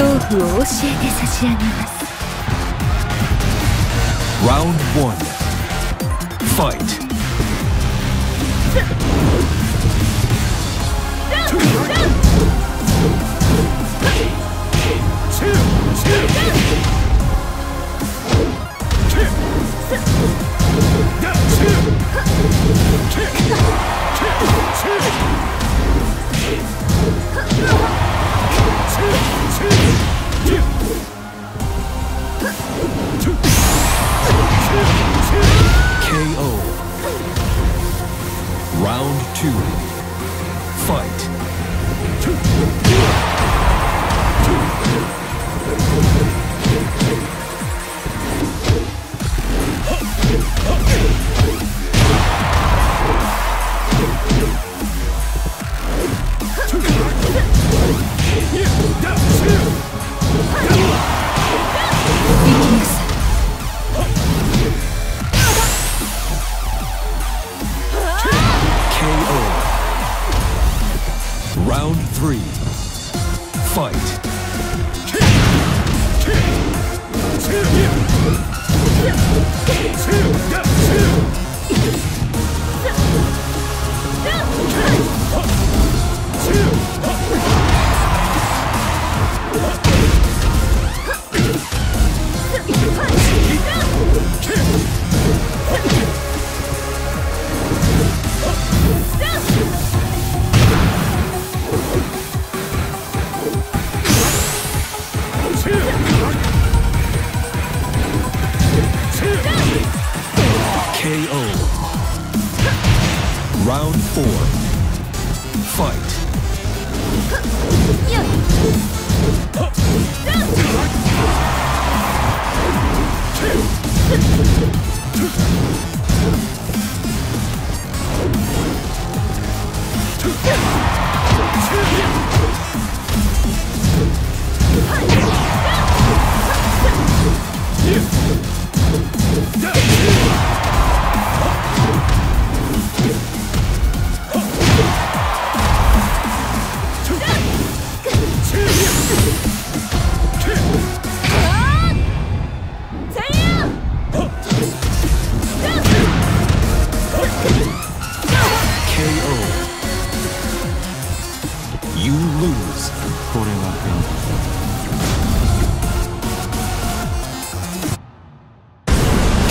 恐怖を教えて差し上げます Round one. Fight. KO. Round four. Fight.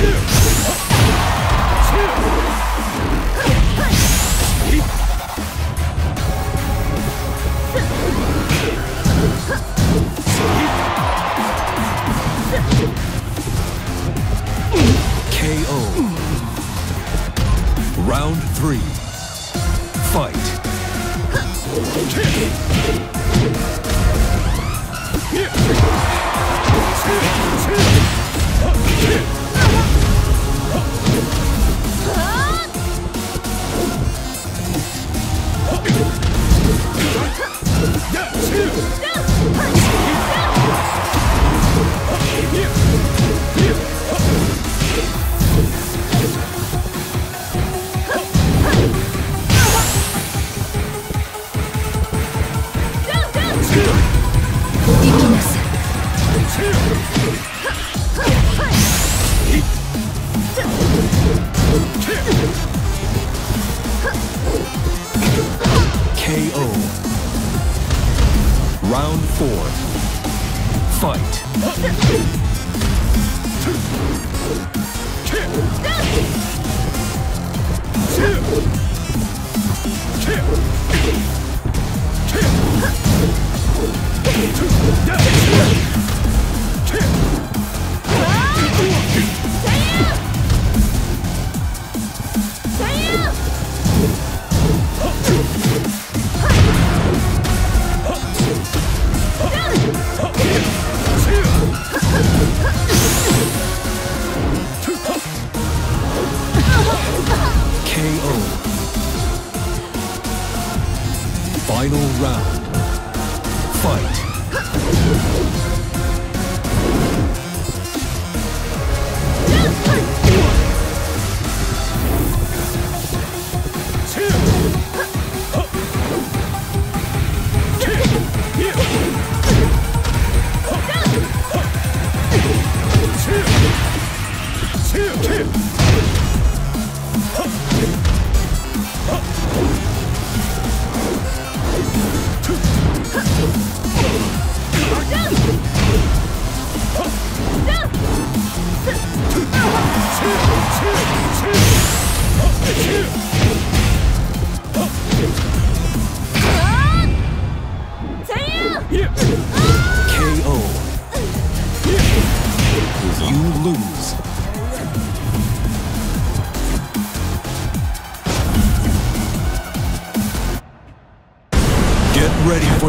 KO. Two. Final round. Fight.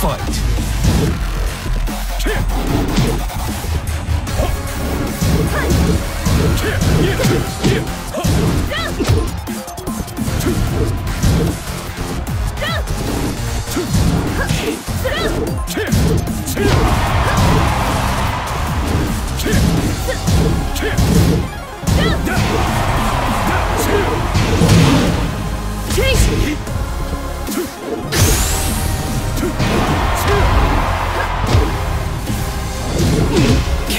Fight.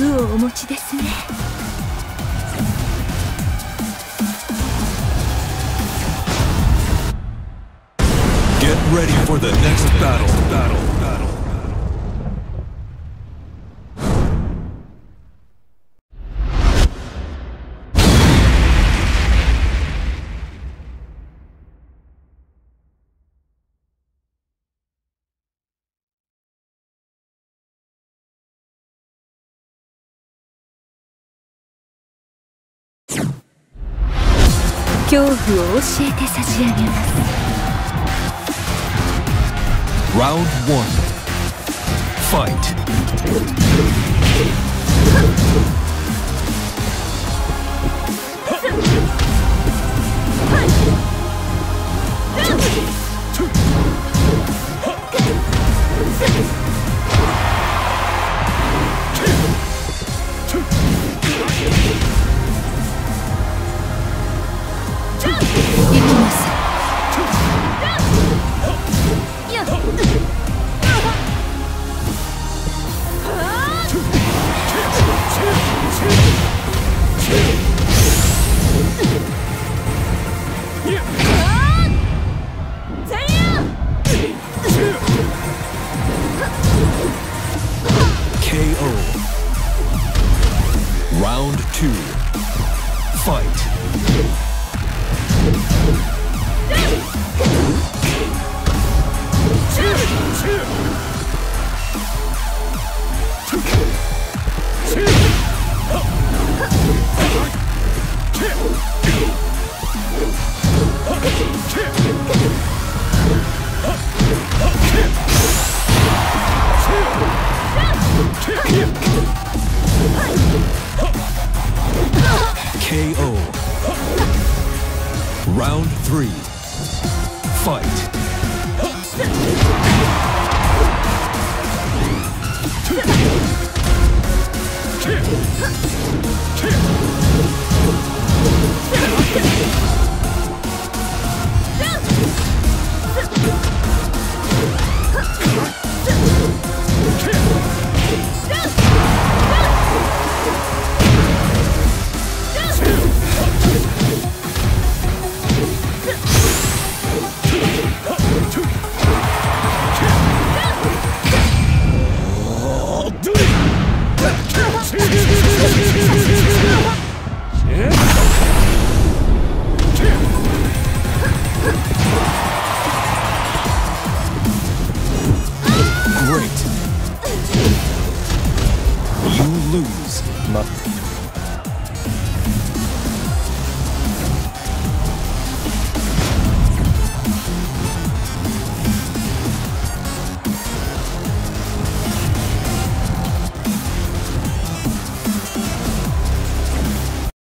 部をお持ちですね Get ready for the next battle. Battle. Battle.「恐怖を教えて差し上げます Round one. Fight. KO. Two. Fight.